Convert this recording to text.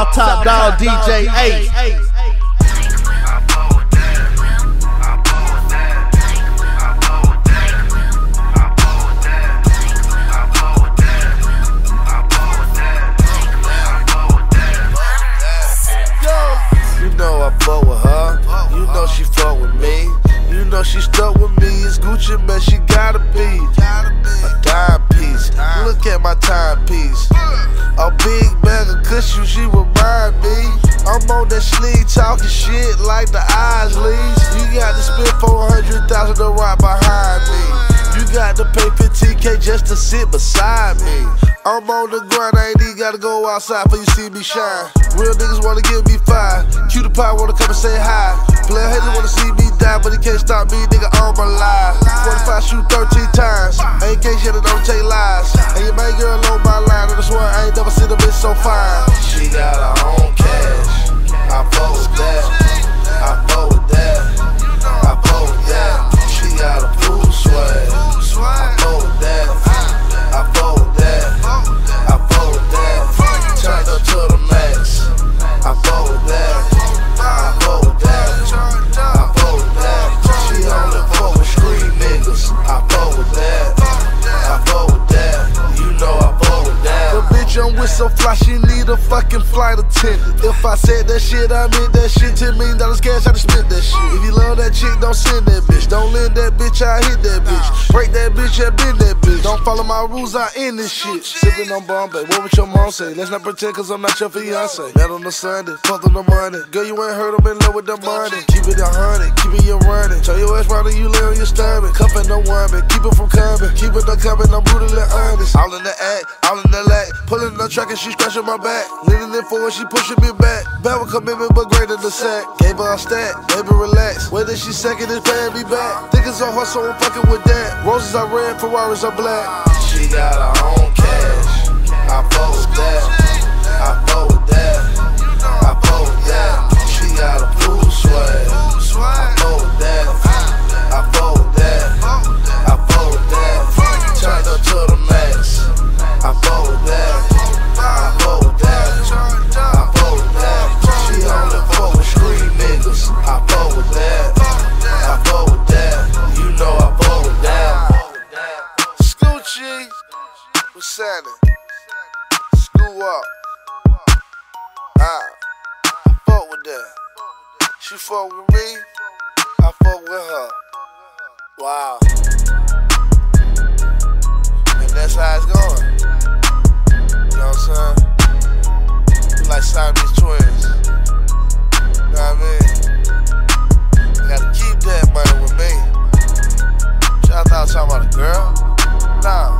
South Top Dog DJ Ace. You know I fuck with her. You know she fuck with me. You know she stuck with me. It's Gucci Mane. She gotta be a dime piece. Look at my timepiece. A big of cushion, she remind me. I'm on that sneak talking shit like the leads. You got to spend 400,000 to ride behind me. You got to pay 15k just to sit beside me. I'm on the grind, I ain't even gotta go outside for you see me shine. Real niggas wanna give me five. Cutie pie wanna come and say hi. Player haters wanna see me die, but he can't stop me, nigga, all my life. 45 shoot 13 times. Case yet, don't take lies. And your main girl on my line, and I swear I ain't never seen a bitch so fine. She got her own cash. With so fly, she need a fucking flight attendant. If I said that shit, I meant that shit. Ten million dollars cash, I just spent that shit. If you love that chick, don't send that bitch. Don't lend that bitch, I hit that bitch. Break that bitch, I been that bitch. Don't follow my rules, I end this shit. Sipping on Bombay, what would your mom say? Let's not pretend, cause I'm not your fiance. Met on the Sunday, fucked on the money. Girl, you ain't heard I'm in love with the money. Keep it a hundred, keep it your running. Tell your ass and you lay on your stomach. Cuffing no woman, keep it from coming. Keep it no coming, I'm brutally honest. All in the act, all in the lack. Pulling the track she scratching my back. Leaning in forward, she pushing me back. Bad with commitment, but greater the sack. Gave her a stat, baby relax. Whether she second is paying me back. Think it's on her, I'm fucking with that. Roses are red, Ferraris are black. She got her own cash. I fuck that. I fuck New up. Ah, I fuck with that. She fuck with me, I fuck with her. Wow. And that's how it's going. You know what I'm saying? We like Siamese twins. You know what I mean? You gotta keep that money with me. Shout out talking about a girl? Nah.